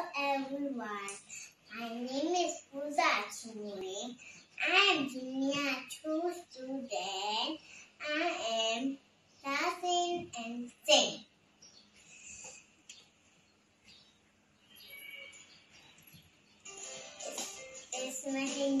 Hello everyone. My name is Pooja Chunini. I am junior two student. I am dancing and sing. It's, my my thing